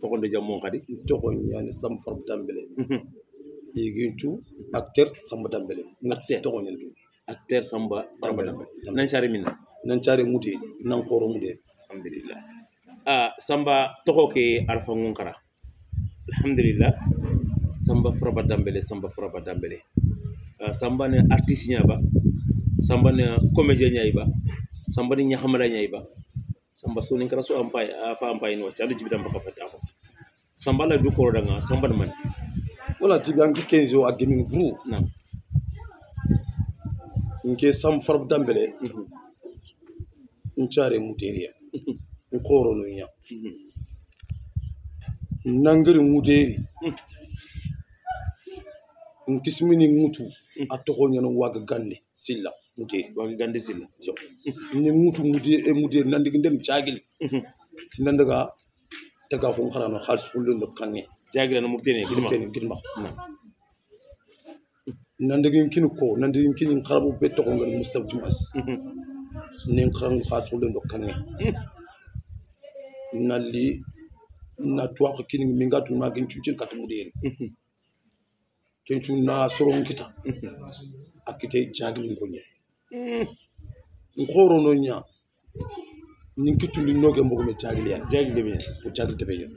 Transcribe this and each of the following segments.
tokonde jam mon kadi. Togo ñani samba farba dambele igintu acteur samba dambele ngati Acteur. togo ñan ke acteur samba farba Dambele. dambe Dambele. nan cari min na? Nan care mutedi nan koro mudedi alhamdulillah. Ah samba togo ke alfa ngonkara. Alhamdulillah. Samba farba dambele samba farba dambele ah, samba ne artiste nya ba. Samba ne comédien nya ba. Samba ne nyahamala nya ba. Samba so nin kara so ampai afa ampai no cha jibi damba ka fata ko sambala du kɔrɔ danga samba man. Wala tibi anki kenzo a gaming group na nke sam farb dambele. Mhm. Nchare muteria. Mhm. Nkoro no nya. Mhm. Nangiri muteri. Nkismini mutu. Atoko nyano waga gande silla muteri. Waga gande silla ni mutu muteri eh, muteri. Nandigi ndem chagili. Tinandaga tega fon khana no khal sulu no kange jagira no murtene gidma murtene gidma nandagim kin ko nandagim kin kharabu be to ngal mustabjumas mhm. nen kham khal sulu no kange mhm. nalli na tuwa ko kin mi ngatu ma gin cucin katum deere ken cu na soron kita mhm. akite jagilin ko nya nkoro no nya ninki tulli noge mbogo me oh, oh. mhm. chagli ya chagli be ko chagli te be yo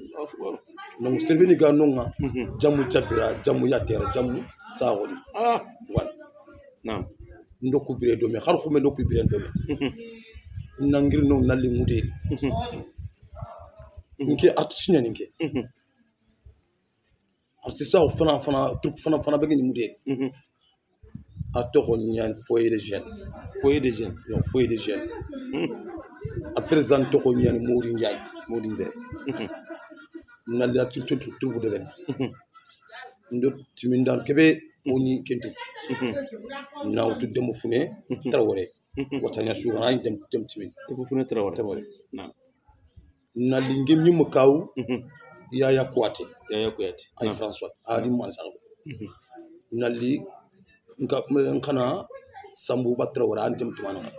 non serbini ga non nga jamu chabira jamu yatera jamu saawoli ah. Wan. Nam ndoku bire do me har xume ndoku bire do me mhm. nangir non nalli muderi mhm. nke artiste nyani nke artiste aw fana fana troupe fana fana be ni muderi a tɔgɔ ɲani foyer de jeune. Foyer de jeune. Foyer de jeune. a président toko ñani Modou Ndiaye Modou Ndiaye nalda tintu tubu de ben ndo timindan kebe oni kentu naw tu demo fune trawore watanya su ran dem dem timin demo fune trawore trawore na na lingem ñu mu kaw ya ya kuate ya ya kuate ay françois adi man sa na li nka kana sambu ba trawore an dem tumana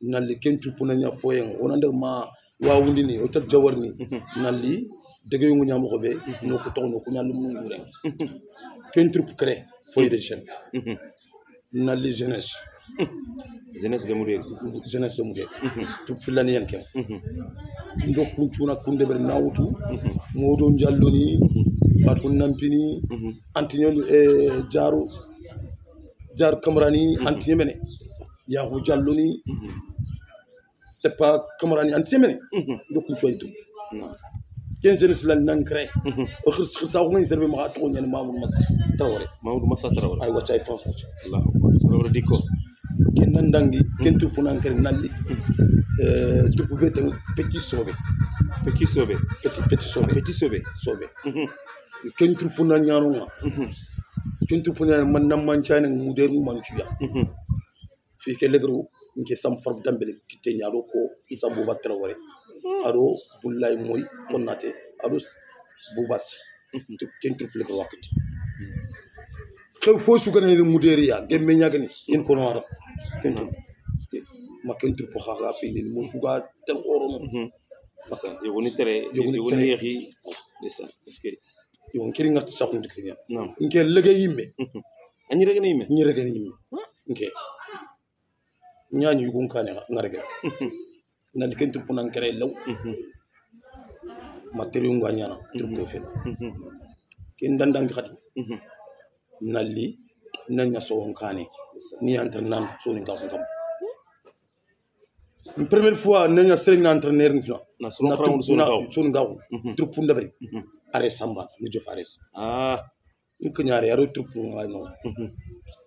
nalli kentupunaya foyen wonandema wawundini otar jawarni nalli degeyogu ñamoxoɓe noku noko noku ñalumnu nguren kentup cré foyer de jeune nalli jeunesse. Jeunesse de mudel jeunesse de mudel tup fillani yen ken ndokuncuna kundeɓere nawutu modo jalloni fatun nampini antiñolu e jaru jaru camarani antiñe mene yahu jalloni Mhm. teppa camarani antiñe mene Mhm. ndo kuncuwañ tum nam ken jeunesse lan nancré. Mhm. o xir saxugañ serve maxa toxo ñane mamoudou masa trawore mamadou massa trawara ay wacca ay françois allahu akbar trawara dikko ken nandangi ken tupu nancré nalli tupu be ten petit soɓe peki sobe petit petit a soɓe petit sobe soɓe Mhm. ken tupu na ñanonga Mhm. ken tupu na man nan mancane muder mu mancuya Mhm. fi ke legru nke sam farb dambele kitte ñaɗo ko sambu battara wore aɗo bullay moy konnate aɗo bubas ken tupu legru wakkiti xew fo suganani muderiya gemme ñagani in kono aɗa ken ma ken tupu xaxa finini mo suga tel Mhm. Ndeysaan yogoni tere Yogoni yogoni tere. yeexi ndeysaan parce que yo nkiri ngarti saxundi kirña nam nke lege yimme añi rek na yime? Ñi regen yimme nke ñani yugun kane ngarge. Uhuh. Na ken tu punan kere law uhuh. materiyu nga ñana uhuh. tur ko fen ken dandan ki khati. Nalli nan nya so on kane ni antre nan so ni ngam ngam. Une première fois nan nya sereng antre entraîneur ni fina. Na so ngam so ngam tur punda bari are samba ni jofares ah nkunyare yaro trupu ngano mhm.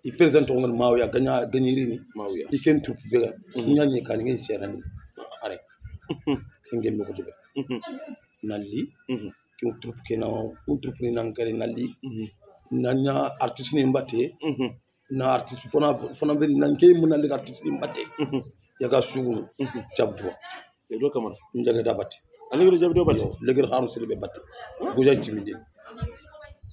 i president ngon mawya ganya ganyiri ni mawya i ken trupu bega mhm. nyanye kan ngi serani are mhm. kenge mi ko tibe nalli ki trupu ke na un trupu ni nankare nalli nanya artiste ni mbate. Na artiste fona fona be nanke mun nalli artiste ni mbate. Yaga sugun jabdwa e do kamara. Njaga dabati alegre jabdo batti legre haru silbe batti guja timidi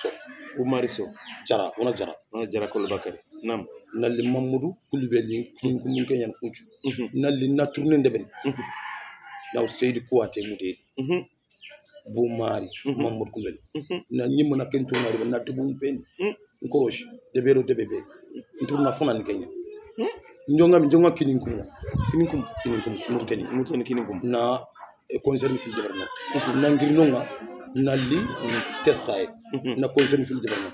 so umari so. Jara wona jara. Wona jara kolobakary nam nalli mamadou kulibelin kunkumun keñan kuncu nalli naturne ndeɓeri naw seydi kuwate muderi bo maari mamadou kulbel na ñimmana ken tonariɓe na debum pendi nkoroche deɓeɗo deɓe ɓe nturna fonani keñan jonga mi jonga kininkum kininkum kininkum murtani murtani kininkum na concerne fil deɓerno nangirnonga nalli testaye na concerne fil jabar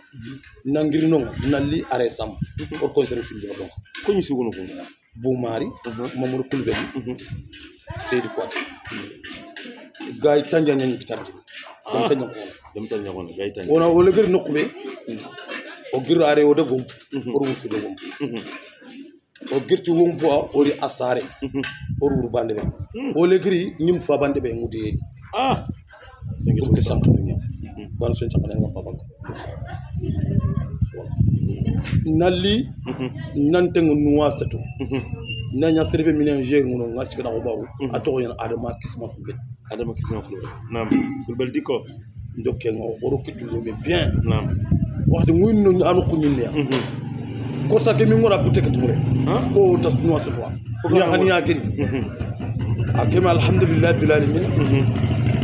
na ngir non nali are sam. Pour concerne fil de donc ko ñu sugono ko boumari mamour kulbeli seydi kwat. Gay tanja ñen ki tarti dem tan ko dem tan ko gay tanja wona wala gër nokube o gir are o de gum or wu fi de gum o girti wumpo a ori asare or wurbande be. O legri nim fa bande be ngudiyeri ah tukisema mtu mwingine. Bwana sio changanya na baba yako. Nali nan tengo nuwa setu. Na nya serbe ménager ngono ngasi kada obaru mm-hmm. atoko yana adama kisma kulbe. Adama kisma kulbe. Naam. Kulbel diko ndokke ngo oru kitu me bien. Naam. Waxtu muy no anu ko ñun. Ko sa ke mi ngora ko tekatu mo re. Ko tas nuwa setu. Ko ya hani ya gin. Akema alhamdulillah bil alamin. Mm-hmm.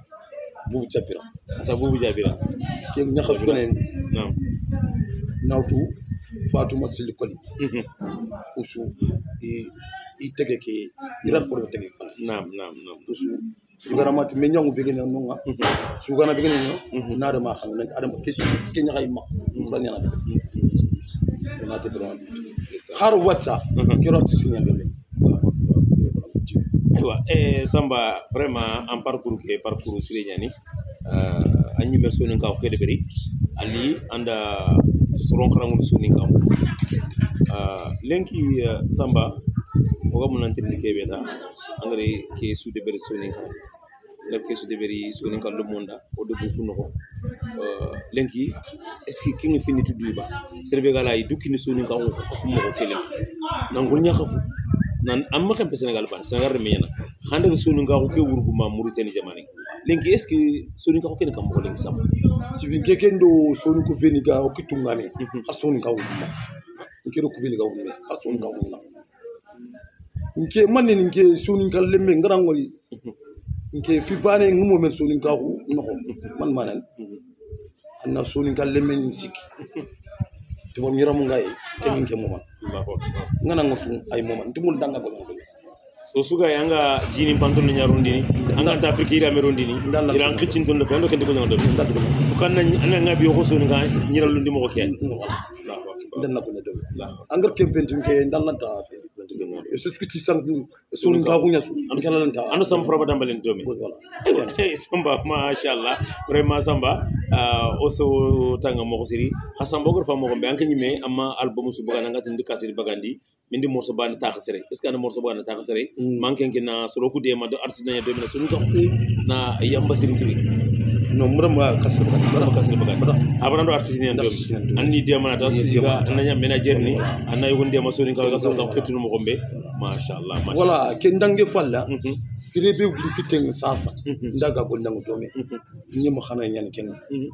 bubu capira asa bubu jabira ke ñaxa sugane nam nawtu fatuma sili koli. Mhm. usu i i tege ke irat foro tege ke fana. Nam nam nam usu igaramati me ñangu begene nonga Mhm. sugana no Mhm. na dama xam ne adama ke su ke ñaxay ma. Kura ñana de. Mhm. na te Ndeysaan. har wacca Mhm. ke rat ci samba vraiment en parcours ke parcours sire ñani uh, a ñimer sonin kaw kede beri ali anda soron karangol sonin kaw uh, lenki uh, samba oga mun nantirni kebe ta angare ke sude beri sonin kaw ngar ke sude beri sonin kaw lo monda o de bu kuno ko uh, lenki est ce que kinga fini tuddu ba serbe gala yi dukini sonin kaw ko ko mo ko kele nangul ñakafu nan amma kan pe senegal ban senegal reme yana hande ko nga ko ke wurgu ma mauritanie jamani. Lenki est ce que sonu nga ko ken kam ko lenki sam ci bi ke kendo sonu ko beni ga o kitu ngane Mhm. har sonu ka wuma nke ro ku beni ga wuma har sonu ka wuma nke manne ni nke sonu ka lemme ngarangori nke fi bane ngumo men sonu ka ku noko man manan anna sonu ka lemme ni siki. To bam yiramu ngai tegin ke moman allahu akbar ngana ngofu ay moma ndumul danga ko so suga yanga jini pantol nyarundini anga ta afrika ira merundini iran kitchen ton ko ndo kende ko nyondo ko kan nan ngabi ko so nga nyiral lundi mo ko ken dan na ko ndo angar kempen tum ke dan lan ta c'est ce que tu sens sonu ka ku nyasu ngalanta ando sam froba dambalen domi voilà Hey, samba machallah vraiment samba uh, oso tanga moko siri. Ha samba gor fa moko be anke nyime amma album su bagana ngati ndi kasiri bagandi. Mindi morso bani ta khasere est ce que ana morso bani ta khasere Mm. manke ngina soro ku de ma do artiste na do mina sunu ko na yamba siri tiri non murama kasar ba bara bara kasiri bagandi bara abana do artiste ni ando ni anni de mana? Ta su ga mana? ta. nanya manager ni anna yugo de ma soni ka ga sonu Voilà. ka ketu mo gombe machallah machallah voilà ke ndange falla Mhm, sirebe gin kiteng sasa. Mhm. ndaga go ndango tome mhm, nyima khana nyan ken mhm,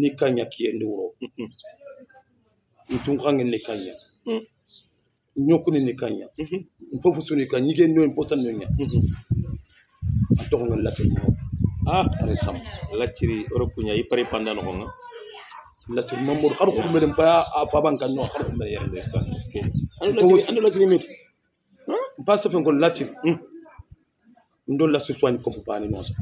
ni kanya ki nduro. Mhm, ntun khange ni kanya nyokuni ni kanya mpofu suni kan nyige no imposan no nya. Mhm. atongo ngal latin mo ah. Are sam lacciri europe nya yi pare pandano ko nga latiri mamadu har kuma a faban no har kuma yar da san gaske an latiri an latiri mit ba sa fen kon latiri ndo la su swani ko pa ni no sa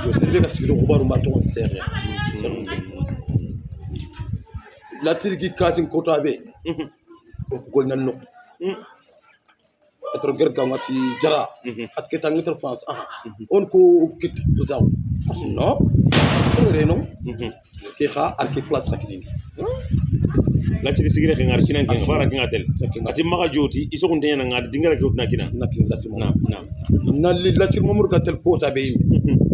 na yo sere ɓe ga sigido xubaru mba togon seexe latir gi katin kota ɓe o ko golñan nokku atoro gergangati jara at ke tangitor france aha on ko kit saw non tore non ke xa arke place xa kinini la cir sigire ke ngar kinan ke bara ke ngatel ati maka joti isokunte ñana ngadi dingara ke utna kina na na nalli latir mamour ka tel kota ɓe yimɓe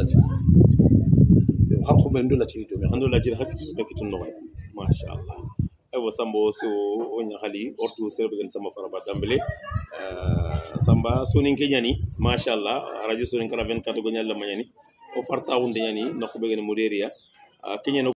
latir har xume ndo latir domi ando la cir hakkitu hakkitu no way masha Allah aywa sambo so o ñahali ortu serbe gen samba faraba dambele samba sonin ke ñani masha Allah radio sonin kala 24 go ñalla mañani o farta hunde ñani nokko be gen moderiya keñeno